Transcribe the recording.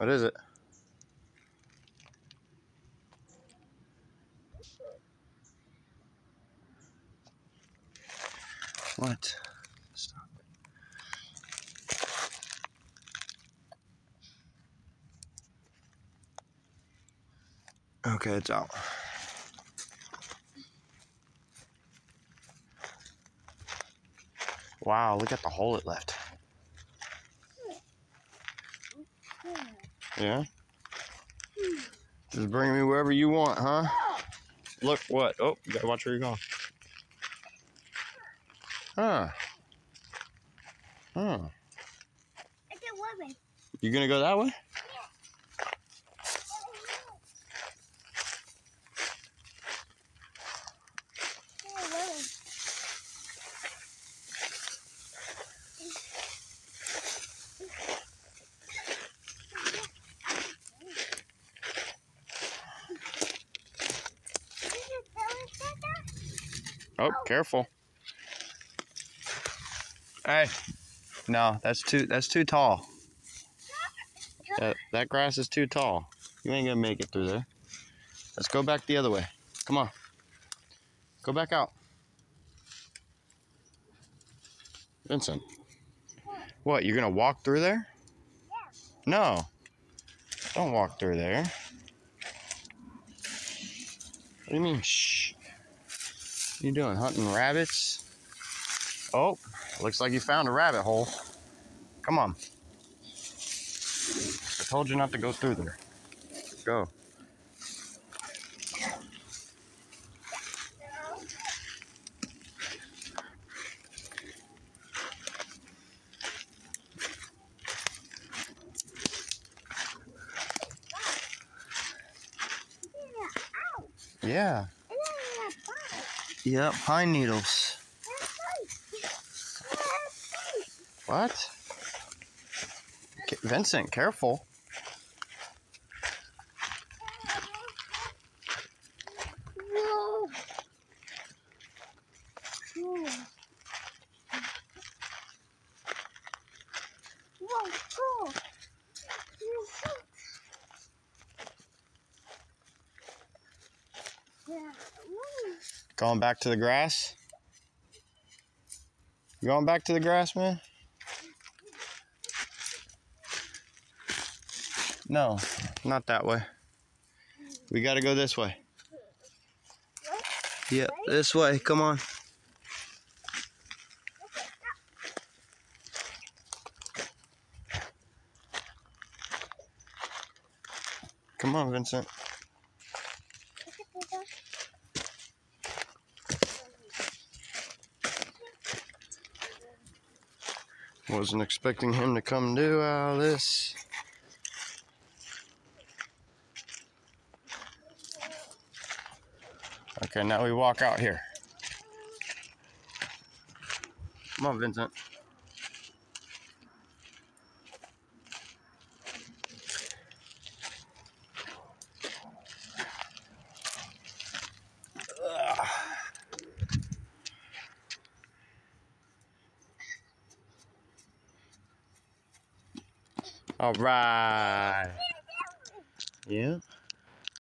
What is it? What? Stop. Okay, it's out. Wow, look at the hole it left. Yeah? Just bring me wherever you want, huh? Look, what? Oh, you gotta watch where you're going. Huh. Huh. It's a woman. You gonna go that way? Oh, oh, careful. Hey. No, that's too that's too tall. That that grass is too tall. You ain't gonna make it through there. Let's go back the other way. Come on. Go back out. Vincent. What, you're gonna walk through there? No. Don't walk through there. What do you mean, shh? What you doing, hunting rabbits? Oh, looks like you found a rabbit hole. Come on. I told you not to go through there. Go. Yeah. Yep, pine needles. What? Vincent, careful. Whoa. Whoa. Going back to the grass? Going back to the grass, man? No, not that way. We got to go this way. Yep, this way. Come on. Come on, Vincent. Wasn't expecting him to come do all this. Okay, now we walk out here. Come on, Vincent. All right. Yeah.